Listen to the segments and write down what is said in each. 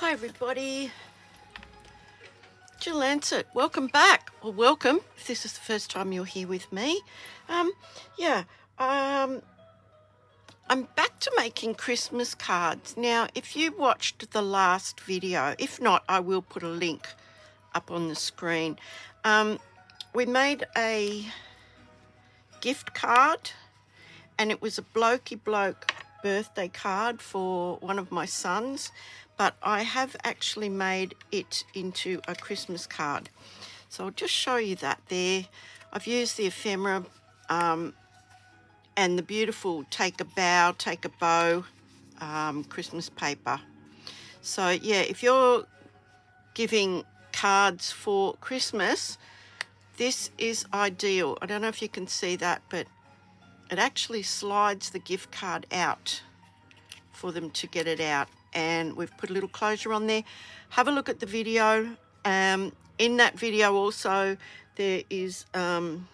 Hi everybody. Jill Lancett, welcome back, or welcome if this is the first time you're here with me. Um, yeah, um, I'm back to making Christmas cards. Now, if you watched the last video, if not, I will put a link up on the screen. Um, we made a gift card and it was a blokey bloke birthday card for one of my sons but I have actually made it into a Christmas card. So I'll just show you that there. I've used the ephemera um, and the beautiful Take a Bow, Take a Bow um, Christmas paper. So yeah, if you're giving cards for Christmas, this is ideal. I don't know if you can see that, but it actually slides the gift card out for them to get it out and we've put a little closure on there. Have a look at the video. Um, in that video also there is um,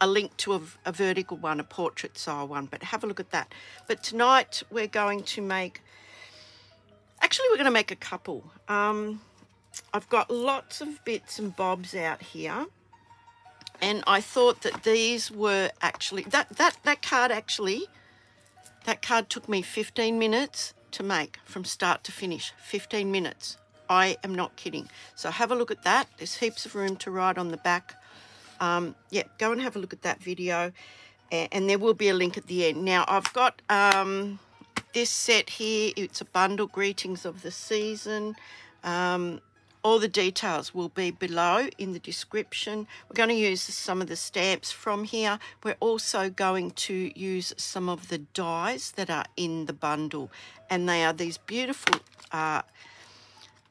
a link to a, a, vertical one, a portrait style one, but have a look at that. But tonight we're going to make, actually we're going to make a couple. Um, I've got lots of bits and bobs out here and I thought that these were actually, that, that, that card actually, that card took me 15 minutes to make from start to finish 15 minutes. I am not kidding. So have a look at that. There's heaps of room to write on the back. Um, yeah go and have a look at that video. And, and there will be a link at the end. Now I've got um, this set here. It's a bundle greetings of the season. Um, all the details will be below in the description. We're going to use some of the stamps from here. We're also going to use some of the dies that are in the bundle. And they are these beautiful uh,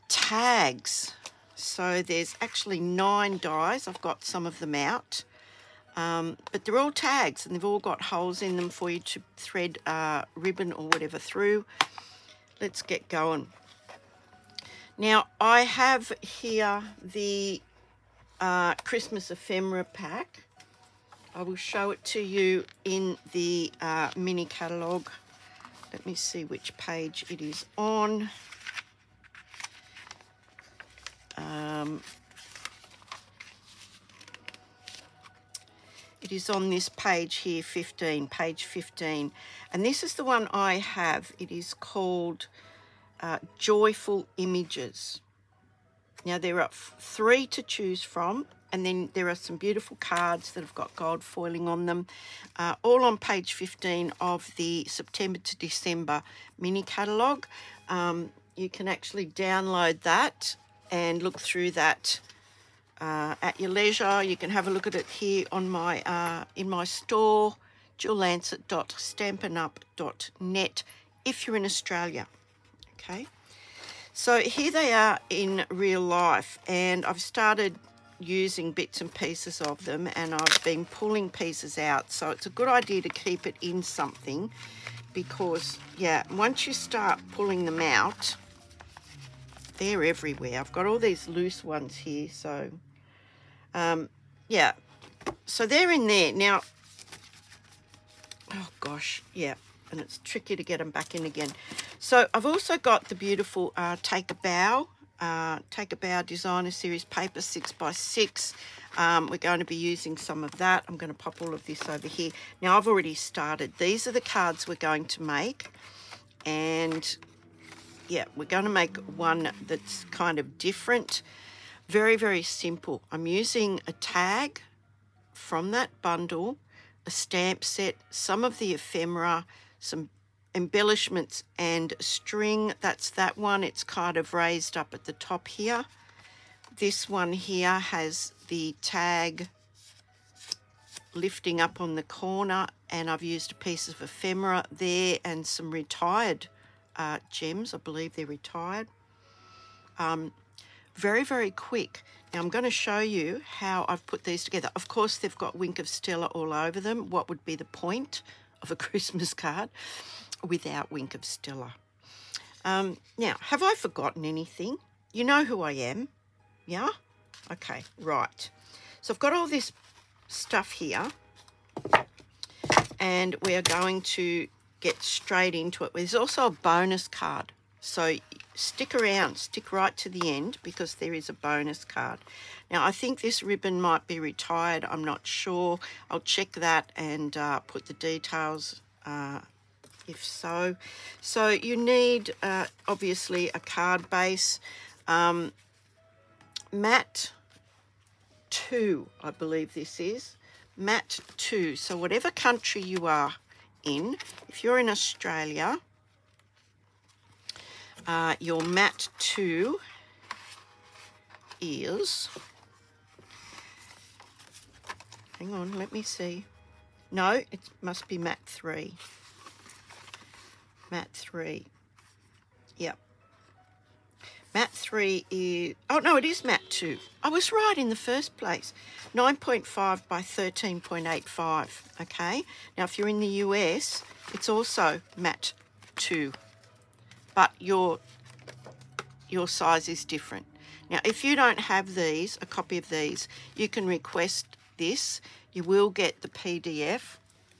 tags. So there's actually nine dies. I've got some of them out. Um, but they're all tags and they've all got holes in them for you to thread uh, ribbon or whatever through. Let's get going. Now, I have here the uh, Christmas ephemera pack. I will show it to you in the uh, mini catalogue. Let me see which page it is on. Um, it is on this page here, 15, page 15. And this is the one I have. It is called uh, joyful images. Now there are three to choose from and then there are some beautiful cards that have got gold foiling on them, uh, all on page 15 of the September to December mini catalogue. Um, you can actually download that and look through that uh, at your leisure. You can have a look at it here on my uh, in my store, jilllancett.stampinup.net if you're in Australia okay. So here they are in real life and I've started using bits and pieces of them and I've been pulling pieces out. So it's a good idea to keep it in something because yeah once you start pulling them out they're everywhere. I've got all these loose ones here so um, yeah. So they're in there. Now oh gosh yeah and it's tricky to get them back in again. So I've also got the beautiful uh, Take a Bow, uh, Take a Bow Designer Series paper 6x6. Um, we're going to be using some of that. I'm going to pop all of this over here. Now I've already started. These are the cards we're going to make. And yeah, we're going to make one that's kind of different. Very, very simple. I'm using a tag from that bundle, a stamp set, some of the ephemera, some embellishments and string. That's that one. It's kind of raised up at the top here. This one here has the tag lifting up on the corner and I've used a piece of ephemera there and some retired uh, gems. I believe they're retired. Um, very, very quick. Now I'm going to show you how I've put these together. Of course, they've got Wink of Stella all over them. What would be the point of a Christmas card without Wink of Stella. Um, now, have I forgotten anything? You know who I am, yeah? Okay, right. So I've got all this stuff here and we are going to get straight into it. There's also a bonus card So stick around, stick right to the end because there is a bonus card. Now I think this ribbon might be retired, I'm not sure. I'll check that and uh, put the details uh, if so. So you need uh, obviously a card base. Um, mat 2, I believe this is. Mat 2. So whatever country you are in, if you're in Australia, uh, your mat 2 is, hang on, let me see. No, it must be mat 3. Mat 3. Yep. Mat 3 is, oh no, it is mat 2. I was right in the first place. 9.5 by 13.85, okay? Now, if you're in the US, it's also mat 2 but your your size is different. Now, if you don't have these, a copy of these, you can request this. You will get the PDF.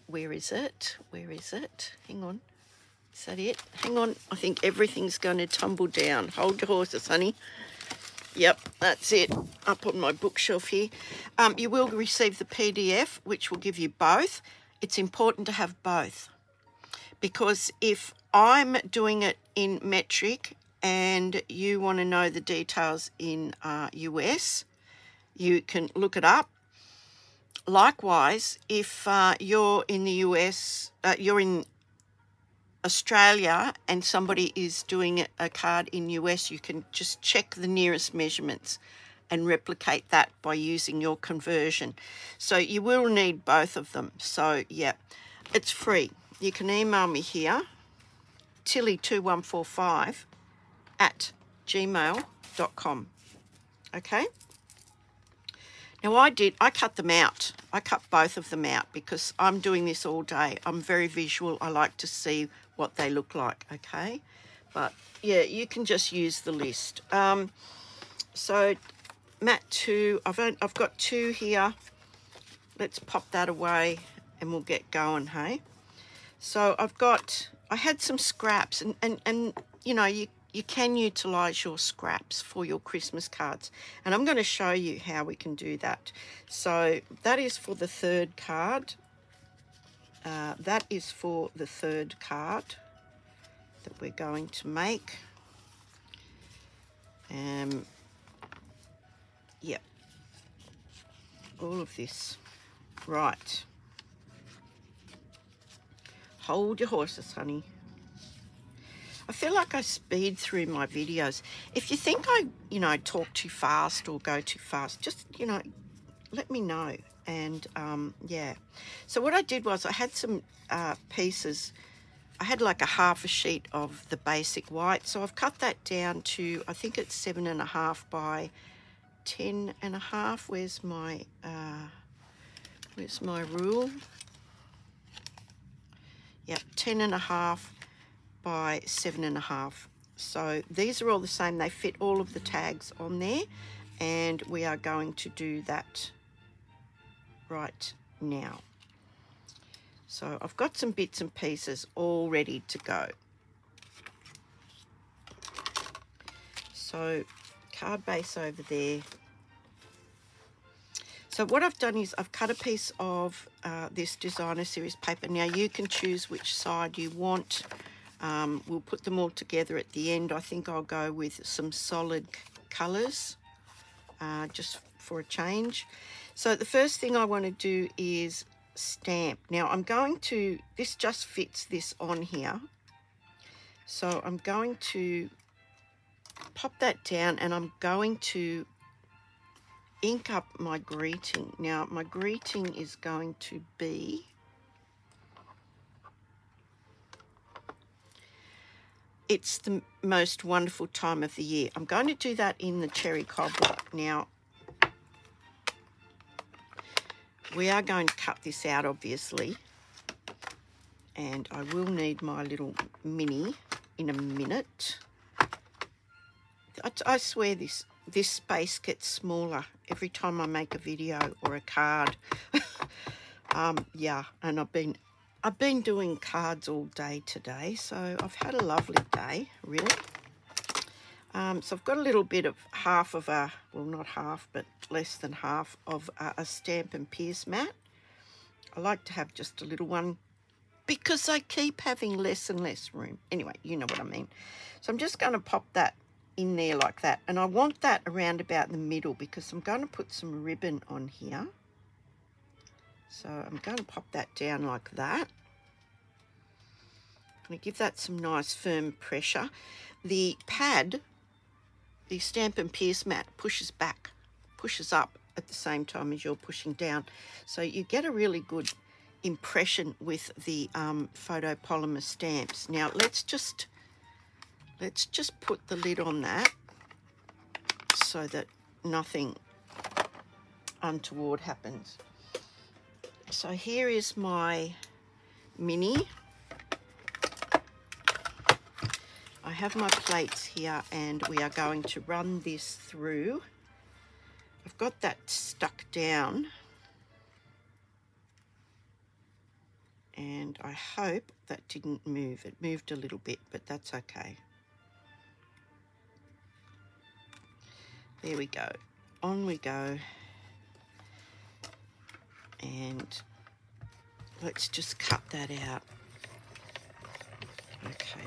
Where is it? Where is it? Hang on. Is that it? Hang on. I think everything's going to tumble down. Hold your horses, honey. Yep, that's it. Up on my bookshelf here. Um, you will receive the PDF, which will give you both. It's important to have both because if I'm doing it in metric and you want to know the details in uh, US, you can look it up. Likewise, if uh, you're in the US, uh, you're in Australia and somebody is doing a card in US, you can just check the nearest measurements and replicate that by using your conversion. So you will need both of them. So yeah, it's free. You can email me here tilly2145 at gmail.com. Okay? Now I did, I cut them out. I cut both of them out because I'm doing this all day. I'm very visual. I like to see what they look like, okay? But yeah, you can just use the list. Um, so mat two, I've, I've got two here. Let's pop that away and we'll get going, hey? So I've got I had some scraps and, and, and you know, you, you can utilize your scraps for your Christmas cards. And I'm going to show you how we can do that. So that is for the third card. Uh, that is for the third card that we're going to make. Um, yep, all of this. Right. Hold your horses, honey. I feel like I speed through my videos. If you think I, you know, talk too fast or go too fast, just, you know, let me know. And, um, yeah. So what I did was I had some uh, pieces. I had like a half a sheet of the basic white. So I've cut that down to, I think it's seven and a half by ten and a half. Where's my, uh, where's my rule? Yep, 10 and a half by seven and a half. So these are all the same. They fit all of the tags on there. And we are going to do that right now. So I've got some bits and pieces all ready to go. So card base over there. So what I've done is I've cut a piece of uh, this designer series paper. Now you can choose which side you want. Um, we'll put them all together at the end. I think I'll go with some solid colours uh, just for a change. So the first thing I want to do is stamp. Now I'm going to, this just fits this on here. So I'm going to pop that down and I'm going to ink up my greeting. Now, my greeting is going to be it's the most wonderful time of the year. I'm going to do that in the cherry cobbler. Now, we are going to cut this out, obviously. And I will need my little mini in a minute. I, I swear this this space gets smaller every time I make a video or a card. um, yeah, and I've been I've been doing cards all day today, so I've had a lovely day, really. Um, so I've got a little bit of half of a, well not half, but less than half of a, a and Pierce mat. I like to have just a little one because I keep having less and less room. Anyway, you know what I mean. So I'm just going to pop that in there like that. And I want that around about the middle because I'm going to put some ribbon on here. So I'm going to pop that down like that. I'm going to give that some nice firm pressure. The pad, the Stamp and Pierce mat, pushes back, pushes up at the same time as you're pushing down. So you get a really good impression with the um, photopolymer stamps. Now let's just let's just put the lid on that so that nothing untoward happens. So here is my mini. I have my plates here and we are going to run this through. I've got that stuck down and I hope that didn't move. It moved a little bit, but that's okay. There we go. On we go and let's just cut that out. Okay.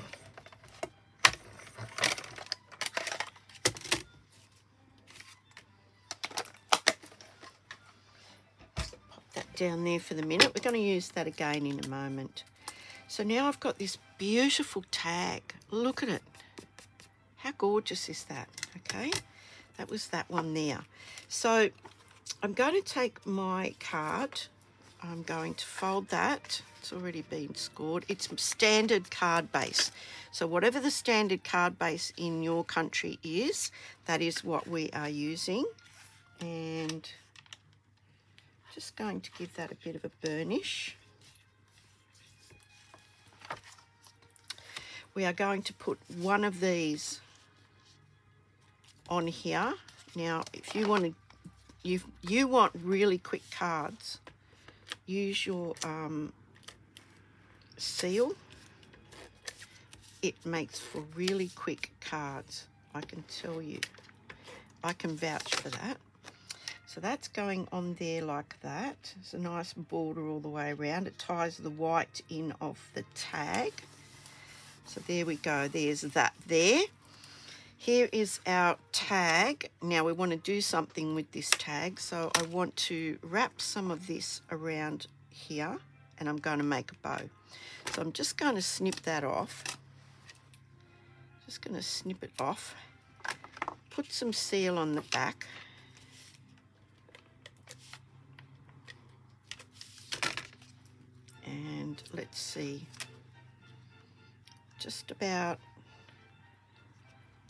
Pop that down there for the minute. We're going to use that again in a moment. So now I've got this beautiful tag. Look at it. How gorgeous is that? Okay, that was that one there. So I'm going to take my card. I'm going to fold that. It's already been scored. It's standard card base. So whatever the standard card base in your country is, that is what we are using. And just going to give that a bit of a burnish. We are going to put one of these on here. Now, if you want to you you want really quick cards, use your um, seal. It makes for really quick cards. I can tell you. I can vouch for that. So that's going on there like that. It's a nice border all the way around. It ties the white in of the tag. So there we go. There's that there. Here is our tag. Now we want to do something with this tag. So I want to wrap some of this around here and I'm going to make a bow. So I'm just going to snip that off. Just going to snip it off. Put some seal on the back. And let's see, just about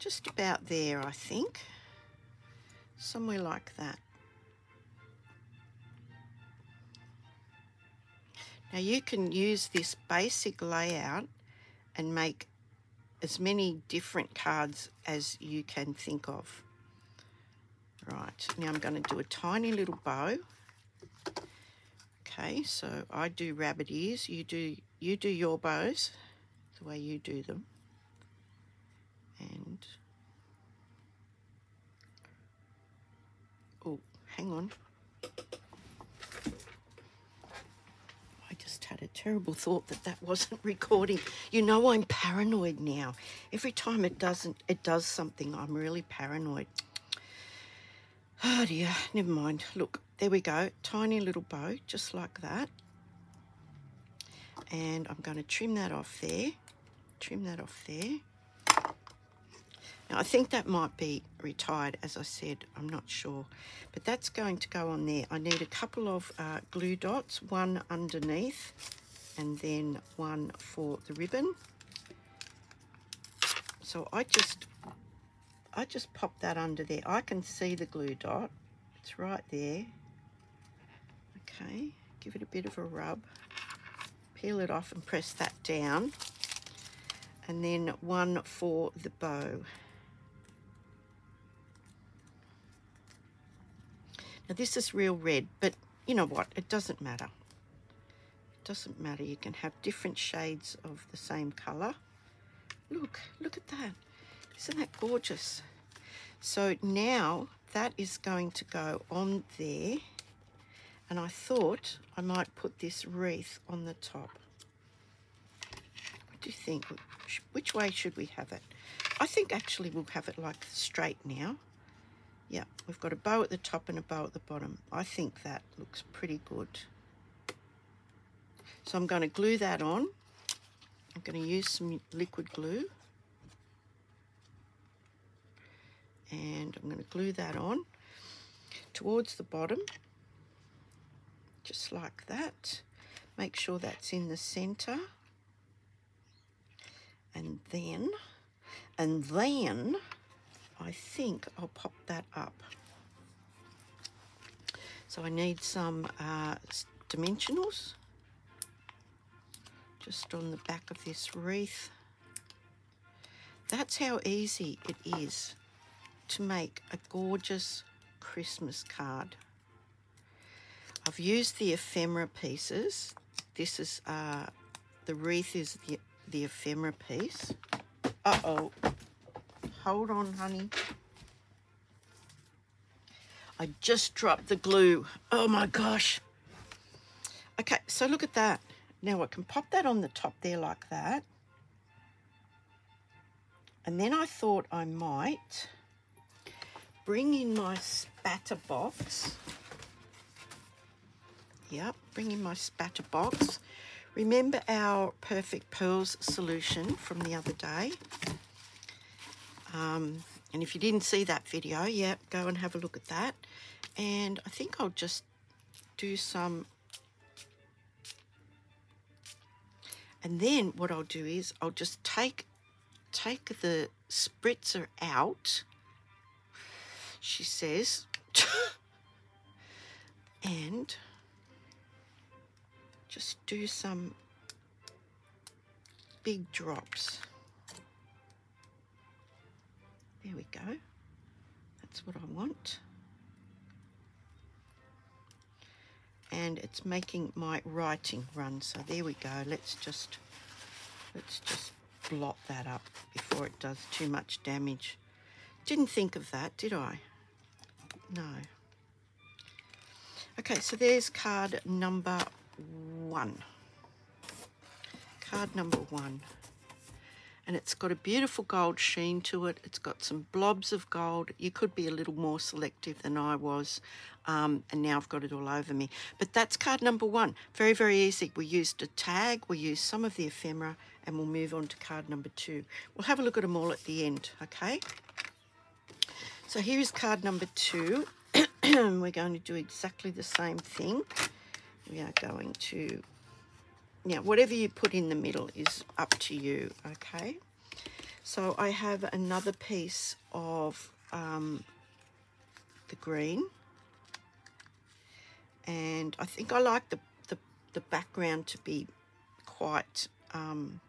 just about there, I think. Somewhere like that. Now you can use this basic layout and make as many different cards as you can think of. Right, now I'm going to do a tiny little bow. Okay, so I do rabbit ears, you do you do your bows the way you do them and oh hang on. I just had a terrible thought that that wasn't recording. You know I'm paranoid now. Every time it doesn't it does something I'm really paranoid. Oh dear. Never mind. Look there we go. Tiny little bow just like that. And I'm going to trim that off there. Trim that off there now, I think that might be retired, as I said, I'm not sure. But that's going to go on there. I need a couple of uh, glue dots, one underneath and then one for the ribbon. So I just, I just pop that under there. I can see the glue dot. It's right there. Okay, give it a bit of a rub. Peel it off and press that down. And then one for the bow. Now this is real red, but you know what? It doesn't matter. It doesn't matter. You can have different shades of the same colour. Look, look at that. Isn't that gorgeous? So now that is going to go on there. And I thought I might put this wreath on the top. What do you think? Which way should we have it? I think actually we'll have it like straight now. Yeah, we've got a bow at the top and a bow at the bottom. I think that looks pretty good. So I'm going to glue that on. I'm going to use some liquid glue. And I'm going to glue that on towards the bottom, just like that. Make sure that's in the center. And then, and then I think I'll pop that up. So I need some uh, dimensionals just on the back of this wreath. That's how easy it is to make a gorgeous Christmas card. I've used the ephemera pieces. This is, uh, the wreath is the, the ephemera piece. Uh-oh. Hold on, honey. I just dropped the glue. Oh my gosh. Okay, so look at that. Now I can pop that on the top there like that. And then I thought I might bring in my spatter box. Yep, bring in my spatter box. Remember our Perfect Pearls solution from the other day? Um, and if you didn't see that video, yeah, go and have a look at that. And I think I'll just do some And then what I'll do is I'll just take take the spritzer out, she says, and just do some big drops. There we go. That's what I want. and it's making my writing run so there we go. Let's just let's just blot that up before it does too much damage. Didn't think of that did I? No. Okay so there's card number one. Card number one and it's got a beautiful gold sheen to it. It's got some blobs of gold. You could be a little more selective than I was, um, and now I've got it all over me. But that's card number one. Very, very easy. We used a tag, we used some of the ephemera, and we'll move on to card number two. We'll have a look at them all at the end, okay? So here is card number two. We're going to do exactly the same thing. We are going to now, whatever you put in the middle is up to you, okay? So I have another piece of um, the green. And I think I like the, the, the background to be quite, um,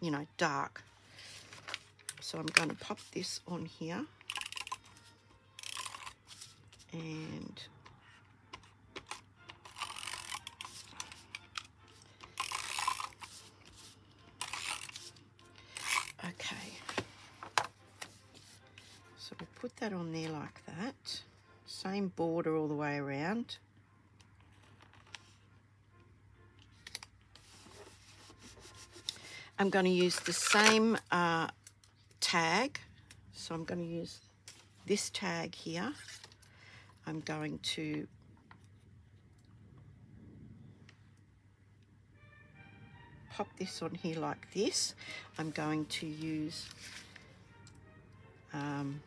you know, dark. So I'm going to pop this on here. And that on there like that. Same border all the way around. I'm going to use the same uh, tag. So I'm going to use this tag here. I'm going to pop this on here like this. I'm going to use um,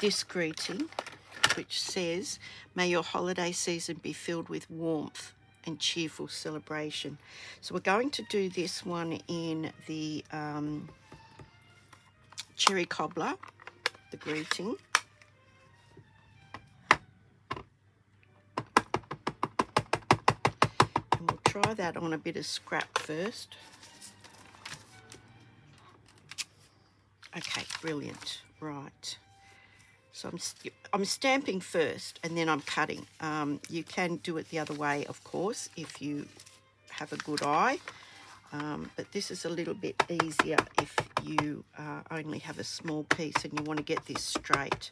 this greeting, which says, May your holiday season be filled with warmth and cheerful celebration. So we're going to do this one in the um, cherry cobbler, the greeting. And we'll try that on a bit of scrap first. Okay, brilliant. Right. So I'm, I'm stamping first and then I'm cutting. Um, you can do it the other way, of course, if you have a good eye. Um, but this is a little bit easier if you uh, only have a small piece and you want to get this straight.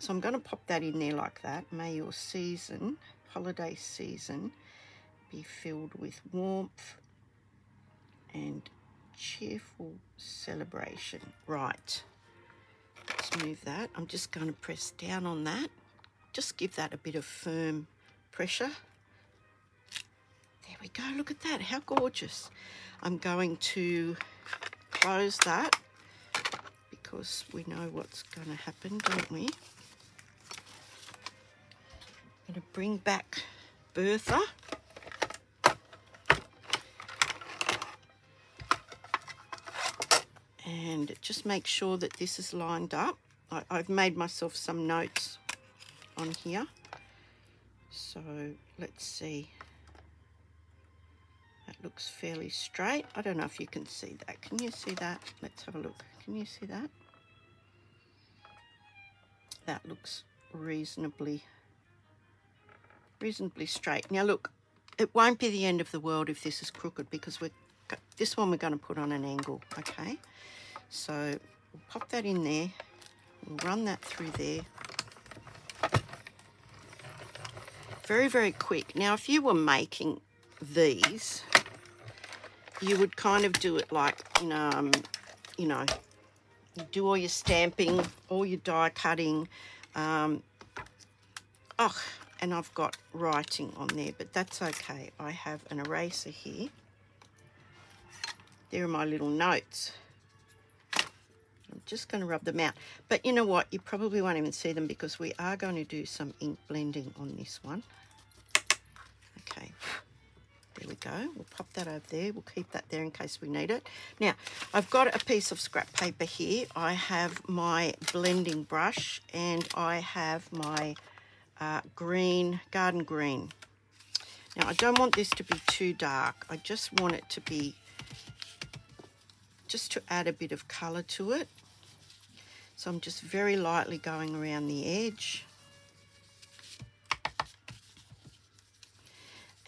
So I'm going to pop that in there like that. May your season, holiday season, be filled with warmth and cheerful celebration. Right. Move that. I'm just going to press down on that. Just give that a bit of firm pressure. There we go. Look at that. How gorgeous. I'm going to close that because we know what's going to happen, don't we? I'm going to bring back Bertha. And just make sure that this is lined up. I, I've made myself some notes on here. So let's see. That looks fairly straight. I don't know if you can see that. Can you see that? Let's have a look. Can you see that? That looks reasonably reasonably straight. Now look, it won't be the end of the world if this is crooked because we're this one we're going to put on an angle, okay? So we'll pop that in there. We'll run that through there. Very, very quick. Now, if you were making these, you would kind of do it like, you know, um, you know, you do all your stamping, all your die cutting. Um, oh, and I've got writing on there, but that's okay. I have an eraser here. There are my little notes. I'm just going to rub them out. But you know what? You probably won't even see them because we are going to do some ink blending on this one. Okay, there we go. We'll pop that over there. We'll keep that there in case we need it. Now, I've got a piece of scrap paper here. I have my blending brush and I have my uh, green, garden green. Now, I don't want this to be too dark. I just want it to be, just to add a bit of colour to it. So I'm just very lightly going around the edge.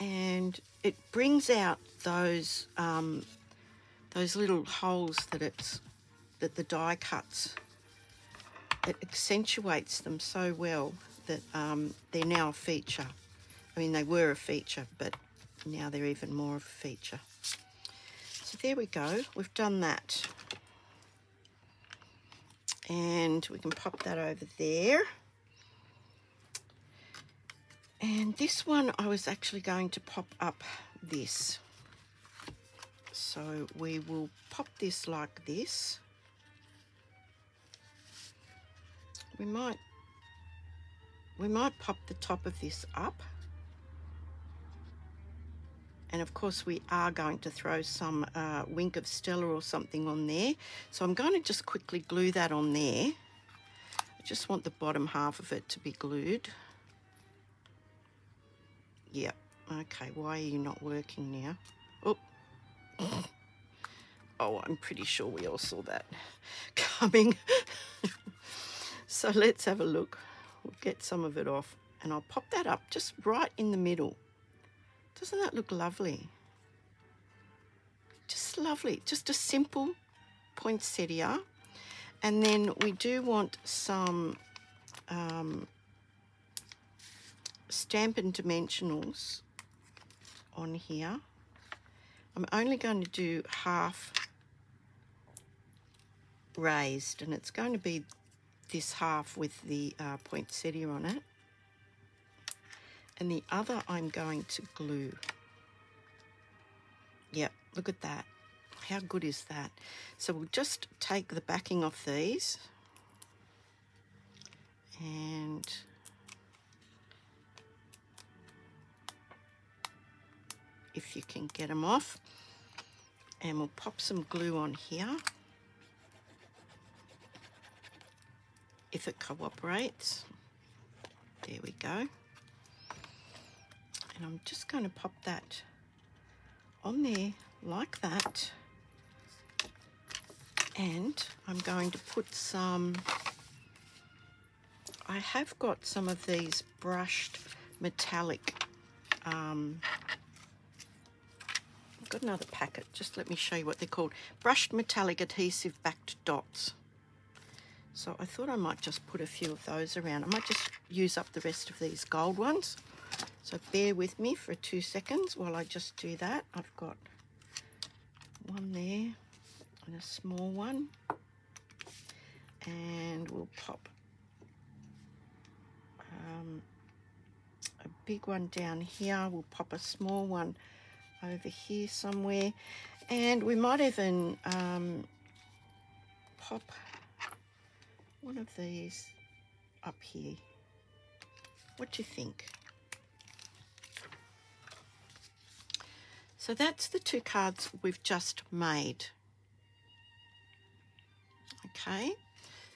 And it brings out those um, those little holes that it's that the die cuts. It accentuates them so well that um, they're now a feature. I mean, they were a feature, but now they're even more of a feature. So there we go. We've done that and we can pop that over there. And this one, I was actually going to pop up this. So we will pop this like this. We might, we might pop the top of this up. And of course we are going to throw some uh, Wink of Stella or something on there. So I'm going to just quickly glue that on there. I just want the bottom half of it to be glued. Yep. Okay, why are you not working now? Oh. Oh, I'm pretty sure we all saw that coming. so let's have a look. We'll get some of it off and I'll pop that up just right in the middle. Doesn't that look lovely? Just lovely. Just a simple poinsettia. And then we do want some um, Stampin' Dimensionals on here. I'm only going to do half raised and it's going to be this half with the uh, poinsettia on it and the other I'm going to glue. Yep, look at that. How good is that? So we'll just take the backing off these and if you can get them off and we'll pop some glue on here if it cooperates. There we go and I'm just going to pop that on there like that. And I'm going to put some I have got some of these brushed metallic um, I've got another packet. Just let me show you what they're called. Brushed metallic adhesive backed dots. So I thought I might just put a few of those around. I might just use up the rest of these gold ones so bear with me for two seconds while I just do that I've got one there and a small one and we'll pop um, a big one down here. We'll pop a small one over here somewhere. And we might even um, pop one of these up here. What do you think? So that's the two cards we've just made. Okay,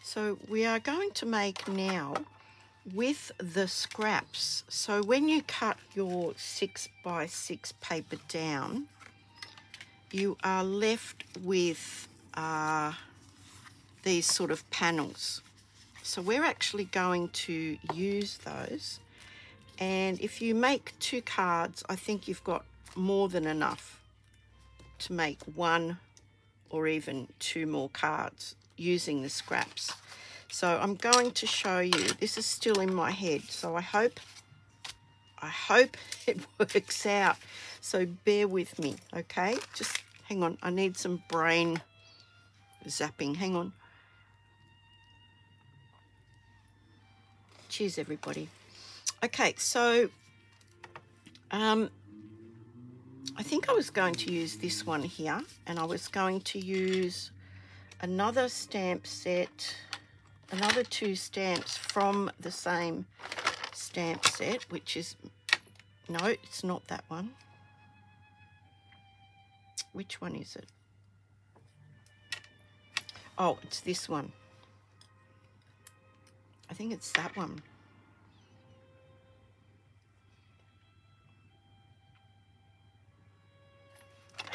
so we are going to make now with the scraps. So when you cut your six by six paper down, you are left with uh, these sort of panels. So we're actually going to use those. And if you make two cards, I think you've got more than enough to make one or even two more cards using the scraps. So I'm going to show you. This is still in my head, so I hope I hope it works out. So bear with me, okay? Just hang on. I need some brain zapping. Hang on. Cheers, everybody. Okay, so um, I think I was going to use this one here, and I was going to use another stamp set another two stamps from the same stamp set, which is, no, it's not that one. Which one is it? Oh, it's this one. I think it's that one.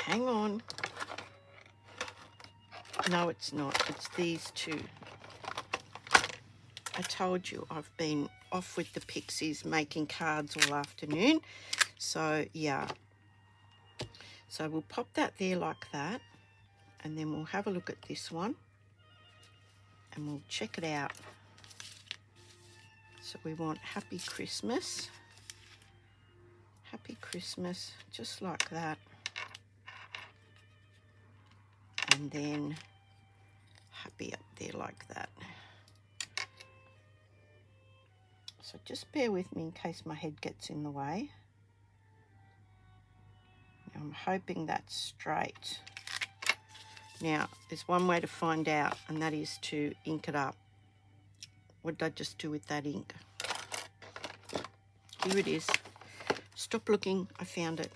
Hang on. No, it's not. It's these two. I told you I've been off with the pixies making cards all afternoon. So, yeah. So we'll pop that there like that. And then we'll have a look at this one. And we'll check it out. So we want Happy Christmas. Happy Christmas, just like that. And then happy up there like that. So just bear with me in case my head gets in the way. I'm hoping that's straight. Now, there's one way to find out, and that is to ink it up. What did I just do with that ink? Here it is. Stop looking, I found it.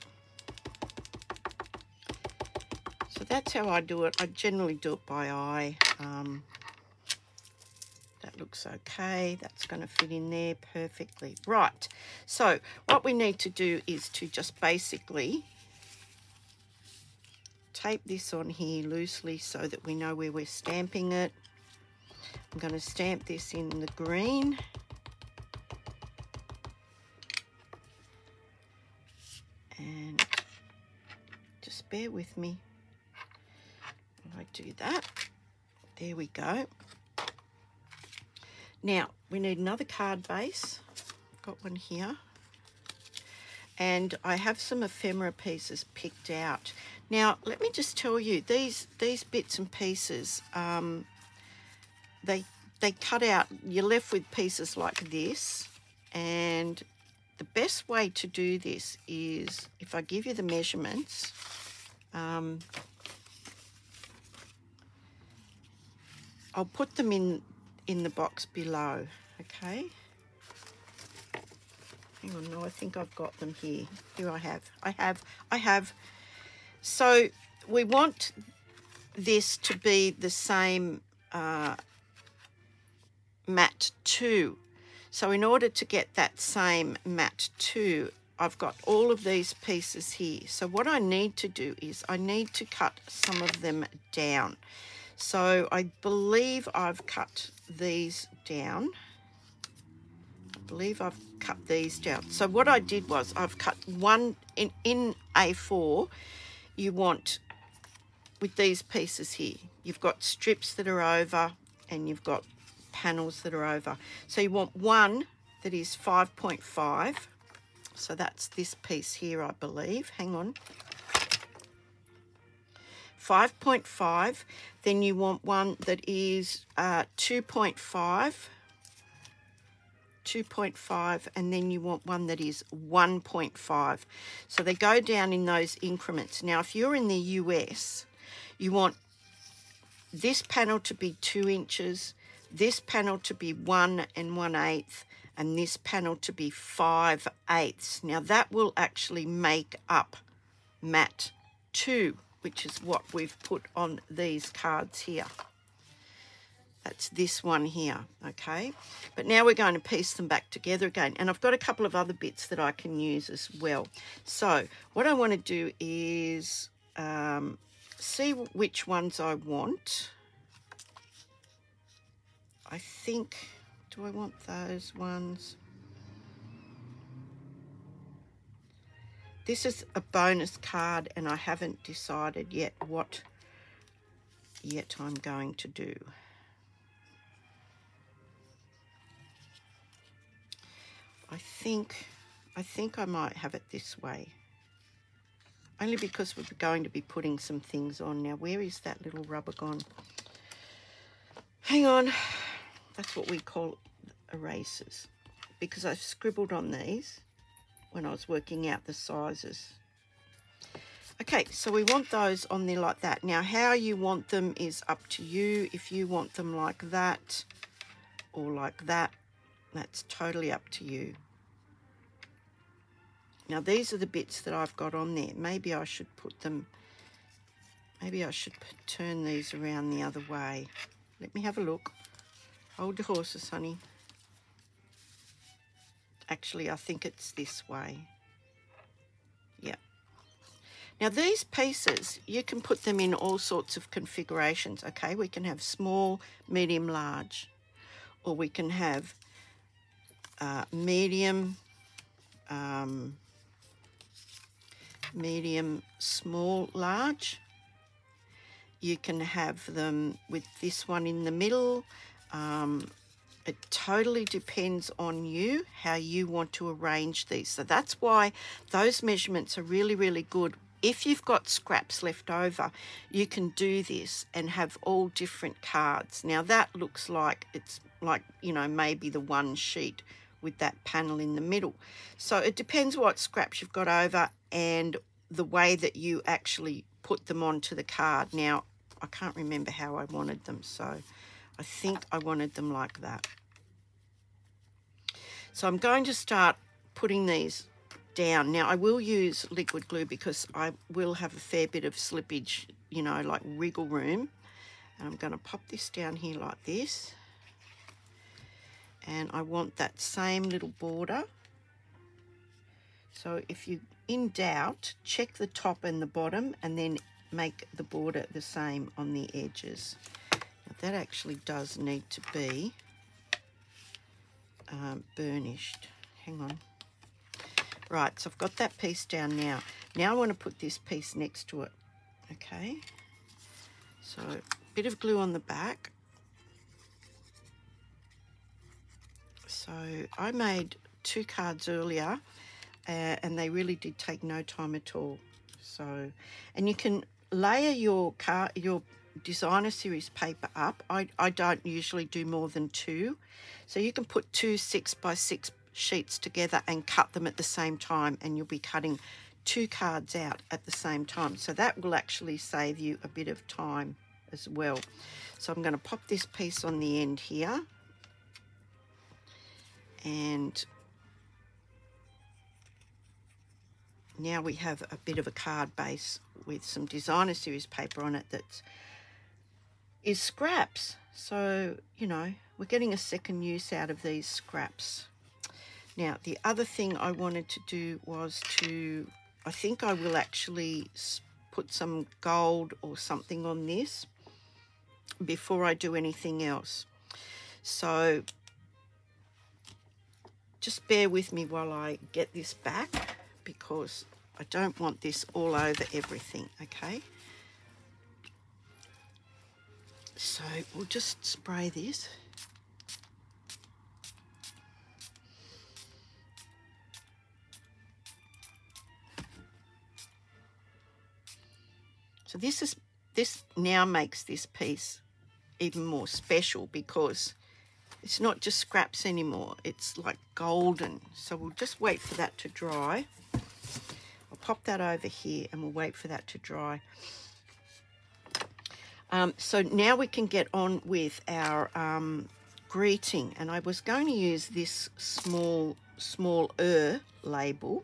So that's how I do it. I generally do it by eye. Um, looks okay. That's going to fit in there perfectly. Right, so what we need to do is to just basically tape this on here loosely so that we know where we're stamping it. I'm going to stamp this in the green. And just bear with me I do that. There we go. Now, we need another card base. I've got one here. And I have some ephemera pieces picked out. Now, let me just tell you, these these bits and pieces, um, they they cut out, you're left with pieces like this. And the best way to do this is, if I give you the measurements, um, I'll put them in in the box below, okay? Hang on, no, I think I've got them here. Here I have, I have, I have. So we want this to be the same uh, mat 2. So in order to get that same mat 2, I've got all of these pieces here. So what I need to do is I need to cut some of them down. So I believe I've cut these down. I believe I've cut these down. So what I did was I've cut one in, in A4, you want, with these pieces here, you've got strips that are over and you've got panels that are over. So you want one that is 5.5. So that's this piece here, I believe. Hang on. 5.5. Then you want one that is uh, 2.5 2.5 and then you want one that is 1.5 so they go down in those increments. Now if you're in the US you want this panel to be two inches this panel to be one and one eighth and this panel to be five eighths. Now that will actually make up mat two which is what we've put on these cards here that's this one here, okay? But now we're going to piece them back together again. And I've got a couple of other bits that I can use as well. So what I want to do is um, see which ones I want. I think, do I want those ones? This is a bonus card and I haven't decided yet what yet I'm going to do. I think, I think I might have it this way. Only because we're going to be putting some things on. Now, where is that little rubber gone? Hang on. That's what we call erasers. Because I've scribbled on these when I was working out the sizes. Okay, so we want those on there like that. Now, how you want them is up to you. If you want them like that or like that, that's totally up to you. Now these are the bits that I've got on there. Maybe I should put them, maybe I should turn these around the other way. Let me have a look. Hold the horses, honey. Actually, I think it's this way. Yeah. Now these pieces, you can put them in all sorts of configurations, okay? We can have small, medium, large, or we can have uh, medium, um, medium, small, large. You can have them with this one in the middle. Um, it totally depends on you, how you want to arrange these. So that's why those measurements are really, really good. If you've got scraps left over, you can do this and have all different cards. Now that looks like it's like, you know, maybe the one sheet with that panel in the middle. So it depends what scraps you've got over and the way that you actually put them onto the card. Now, I can't remember how I wanted them, so I think I wanted them like that. So I'm going to start putting these down. Now, I will use liquid glue because I will have a fair bit of slippage, you know, like wriggle room. And I'm going to pop this down here like this and I want that same little border. So if you in doubt, check the top and the bottom and then make the border the same on the edges. That actually does need to be um, burnished. Hang on. Right, so I've got that piece down now. Now I want to put this piece next to it. Okay. So a bit of glue on the back. So I made two cards earlier uh, and they really did take no time at all. So, and you can layer your car, your designer series paper up. I, I don't usually do more than two. So you can put two six by six sheets together and cut them at the same time and you'll be cutting two cards out at the same time. So that will actually save you a bit of time as well. So I'm going to pop this piece on the end here and now we have a bit of a card base with some designer series paper on it that is scraps. So you know we're getting a second use out of these scraps. Now the other thing I wanted to do was to I think I will actually put some gold or something on this before I do anything else. So just bear with me while I get this back because I don't want this all over everything, okay? So we'll just spray this. So this is this now makes this piece even more special because it's not just scraps anymore. It's like golden. So we'll just wait for that to dry. I'll pop that over here and we'll wait for that to dry. Um, so now we can get on with our um, greeting. And I was going to use this small, small er label.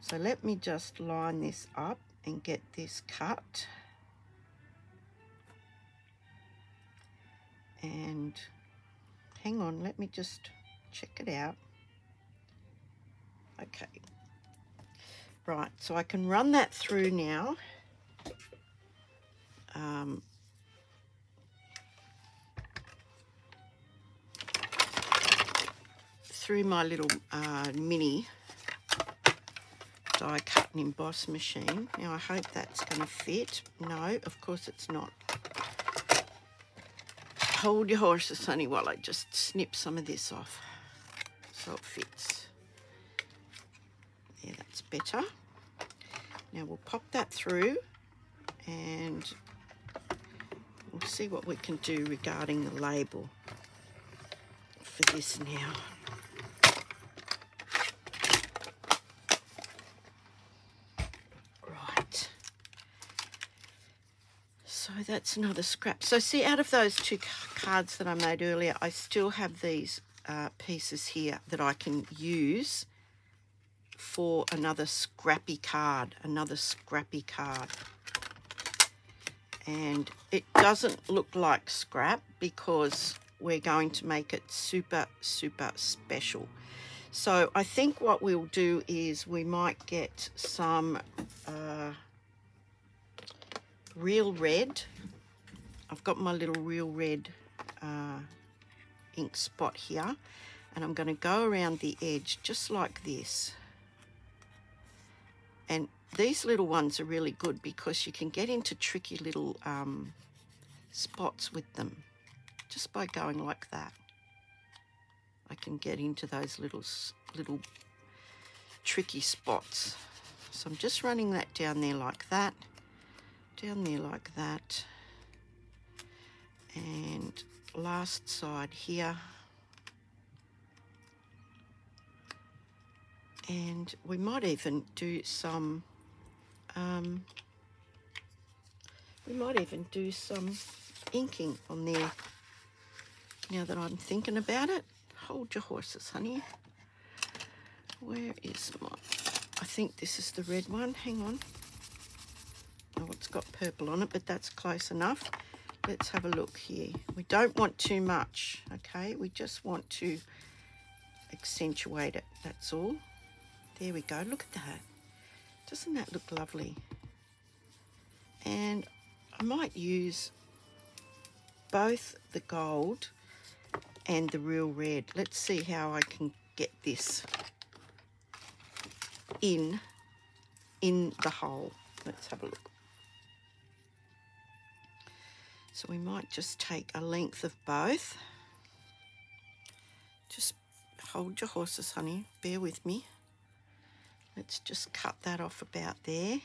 So let me just line this up and get this cut. And hang on, let me just check it out. Okay. Right, so I can run that through now. Um, through my little uh, mini die cut and emboss machine. Now I hope that's going to fit. No, of course it's not. Hold your horses, honey, while I just snip some of this off so it fits. Yeah, that's better. Now we'll pop that through and we'll see what we can do regarding the label for this now. Right. So that's another scrap. So see, out of those two cards that I made earlier, I still have these uh, pieces here that I can use for another scrappy card, another scrappy card. And it doesn't look like scrap because we're going to make it super, super special. So I think what we'll do is we might get some uh, real red. I've got my little real red uh, ink spot here and I'm going to go around the edge just like this and these little ones are really good because you can get into tricky little um, spots with them just by going like that. I can get into those little little tricky spots. So I'm just running that down there like that, down there like that, and last side here. and we might even do some um, we might even do some inking on there. Now that I'm thinking about it hold your horses honey. Where is my I think this is the red one hang on. Oh it's got purple on it but that's close enough. Let's have a look here. We don't want too much okay? We just want to accentuate it that's all. There we go. Look at that. Doesn't that look lovely? And I might use both the gold and the real red. Let's see how I can get this in in the hole. Let's have a look. So we might just take a length of both. Just hold your horses, honey. Bear with me. Let's just cut that off about there.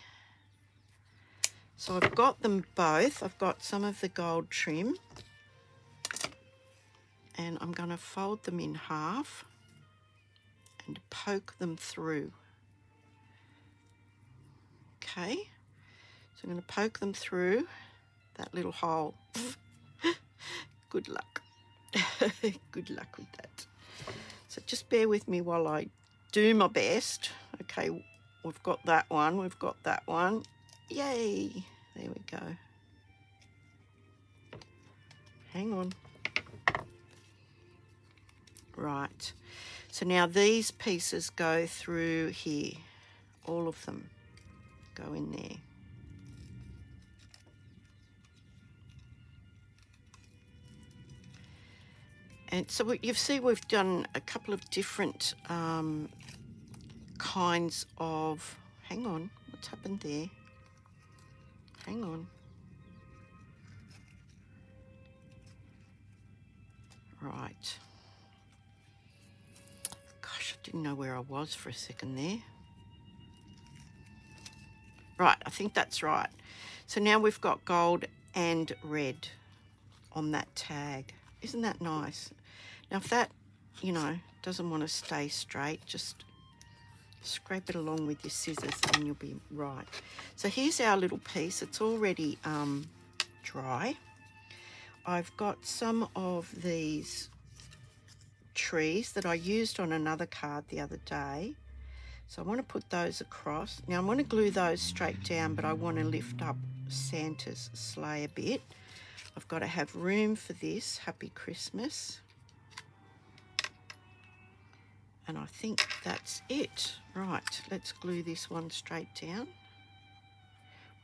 So I've got them both. I've got some of the gold trim and I'm going to fold them in half and poke them through. Okay, so I'm going to poke them through that little hole. Good luck. Good luck with that. So just bear with me while I do my best. Okay, we've got that one, we've got that one. Yay! There we go. Hang on. Right. So now these pieces go through here. All of them go in there. And so you see we've done a couple of different um, kinds of, hang on, what's happened there? Hang on. Right. Gosh, I didn't know where I was for a second there. Right, I think that's right. So now we've got gold and red on that tag. Isn't that nice? Now if that, you know, doesn't want to stay straight, just scrape it along with your scissors and you'll be right. So here's our little piece. It's already um, dry. I've got some of these trees that I used on another card the other day. So I want to put those across. Now I'm going to glue those straight down, but I want to lift up Santa's sleigh a bit. I've got to have room for this. Happy Christmas. And I think that's it. Right, let's glue this one straight down.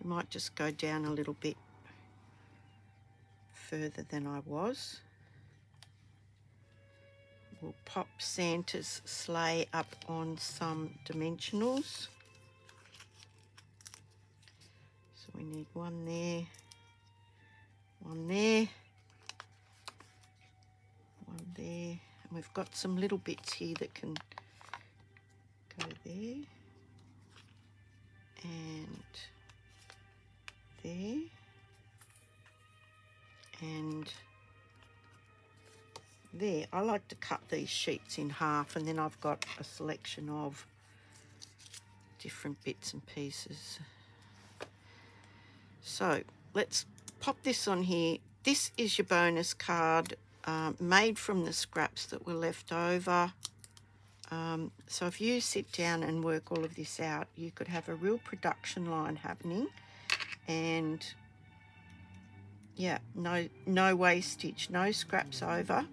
We might just go down a little bit further than I was. We'll pop Santa's sleigh up on some dimensionals. So we need one there, one there, one there. We've got some little bits here that can go there and there and there. I like to cut these sheets in half and then I've got a selection of different bits and pieces. So let's pop this on here. This is your bonus card uh, made from the scraps that were left over. Um, so if you sit down and work all of this out, you could have a real production line happening and yeah no no wastage no scraps over.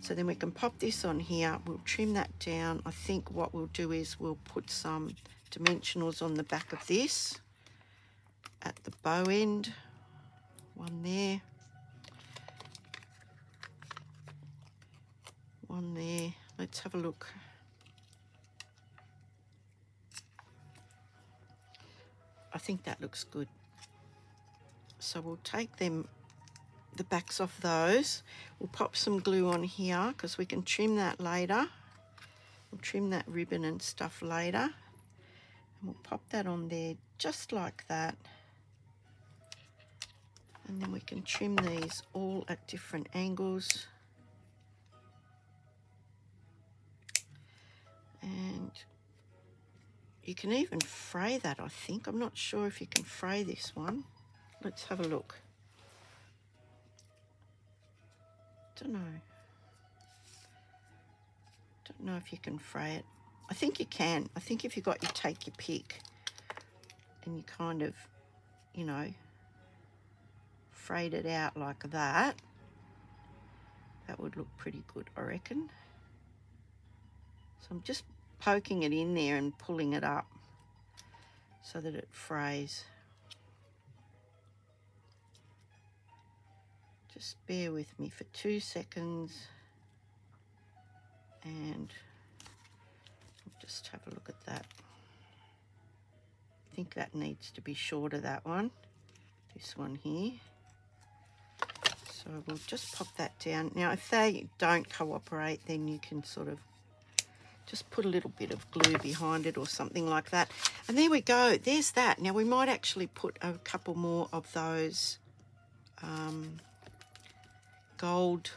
So then we can pop this on here. We'll trim that down. I think what we'll do is we'll put some dimensionals on the back of this at the bow end. One there one there let's have a look I think that looks good so we'll take them the backs off those. We'll pop some glue on here because we can trim that later. We'll trim that ribbon and stuff later. And we'll pop that on there just like that. And then we can trim these all at different angles. You can even fray that, I think. I'm not sure if you can fray this one. Let's have a look. Don't know. Don't know if you can fray it. I think you can. I think if you got you take your pick and you kind of, you know, frayed it out like that, that would look pretty good, I reckon. So I'm just poking it in there and pulling it up so that it frays. Just bear with me for two seconds and just have a look at that. I think that needs to be shorter, that one. This one here. So we'll just pop that down. Now, if they don't cooperate, then you can sort of just put a little bit of glue behind it or something like that. And there we go. There's that. Now, we might actually put a couple more of those um, gold.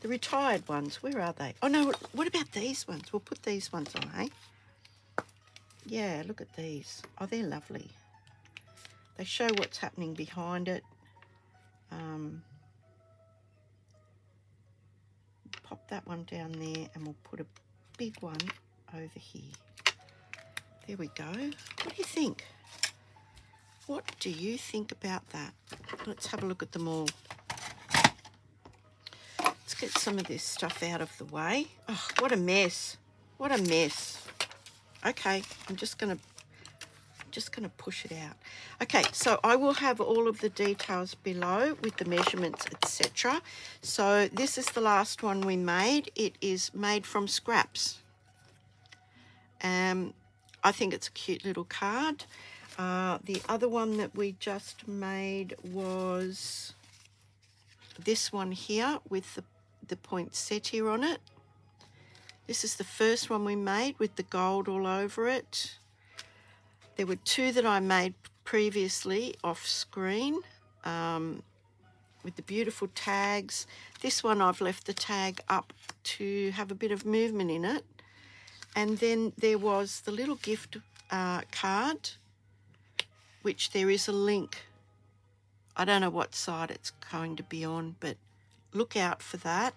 The retired ones, where are they? Oh no, what about these ones? We'll put these ones on, hey? Yeah, look at these. Oh, they're lovely. They show what's happening behind it. Um, pop that one down there and we'll put a big one over here. There we go. What do you think? What do you think about that? Let's have a look at them all Let's get some of this stuff out of the way. Oh, what a mess. What a mess. Okay, I'm just going to just going to push it out. Okay, so I will have all of the details below with the measurements, etc. So this is the last one we made. It is made from scraps. Um, I think it's a cute little card. Uh, the other one that we just made was this one here with the, the poinsettia on it. This is the first one we made with the gold all over it. There were two that I made previously off screen um, with the beautiful tags. This one I've left the tag up to have a bit of movement in it. And then there was the little gift uh, card, which there is a link. I don't know what side it's going to be on, but look out for that.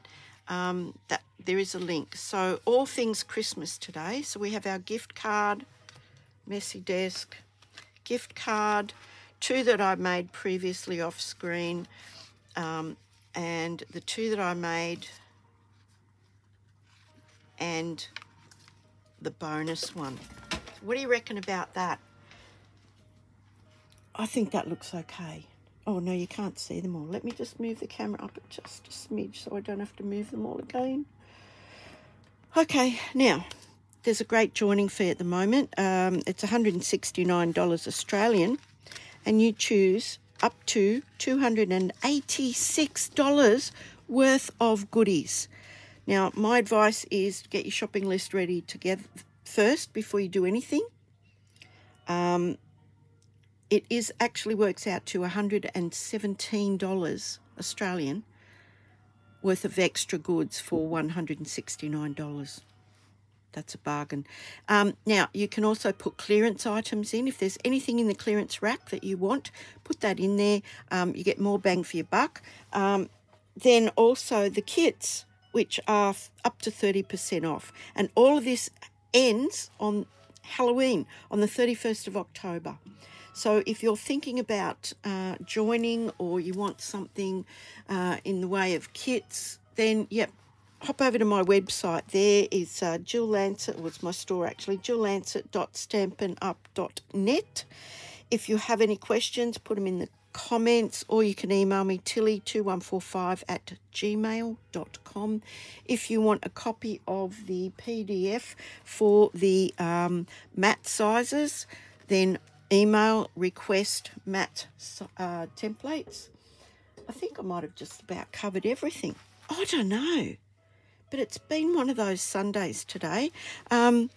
Um, that there is a link. So all things Christmas today. So we have our gift card, messy desk, gift card, two that I made previously off screen, um, and the two that I made, and the bonus one. What do you reckon about that? I think that looks okay. Oh, no, you can't see them all. Let me just move the camera up just a smidge so I don't have to move them all again. Okay, now, there's a great joining fee at the moment. Um, it's $169 Australian, and you choose up to $286 worth of goodies. Now, my advice is get your shopping list ready together first before you do anything. Um, it is actually works out to $117 Australian worth of extra goods for $169. That's a bargain. Um, now, you can also put clearance items in. If there's anything in the clearance rack that you want, put that in there. Um, you get more bang for your buck. Um, then also the kits, which are up to 30% off. And all of this ends on Halloween, on the 31st of October. So if you're thinking about uh, joining or you want something uh, in the way of kits, then yep, hop over to my website. There is uh, Jill Lancett, it's my store actually, jilllancett.stampinup.net. If you have any questions, put them in the comments or you can email me tilly2145 at gmail.com if you want a copy of the pdf for the um, mat sizes then email request mat uh, templates i think i might have just about covered everything i don't know but it's been one of those Sundays today. Um,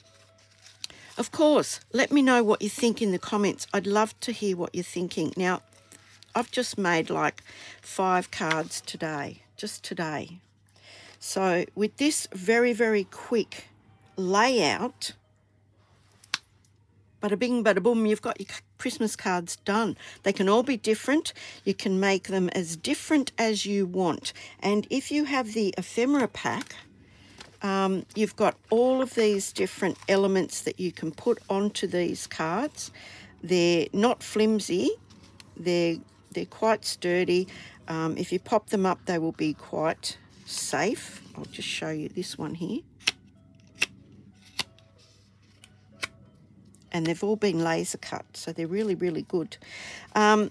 of course, let me know what you think in the comments. I'd love to hear what you're thinking. Now, I've just made like five cards today, just today. So with this very, very quick layout, bada bing, bada boom, you've got your Christmas cards done. They can all be different. You can make them as different as you want. And if you have the ephemera pack, um, you've got all of these different elements that you can put onto these cards. They're not flimsy. They're, they're quite sturdy. Um, if you pop them up, they will be quite safe. I'll just show you this one here. And they've all been laser cut, so they're really, really good. Um,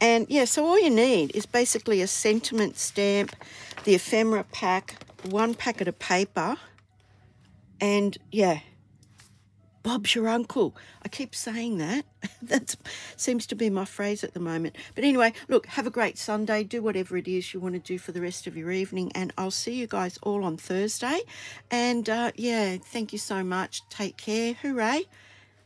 and yeah, so all you need is basically a sentiment stamp, the ephemera pack, one packet of paper, and yeah, Bob's your uncle. I keep saying that. that seems to be my phrase at the moment. But anyway, look, have a great Sunday. Do whatever it is you want to do for the rest of your evening. And I'll see you guys all on Thursday. And uh, yeah, thank you so much. Take care. Hooray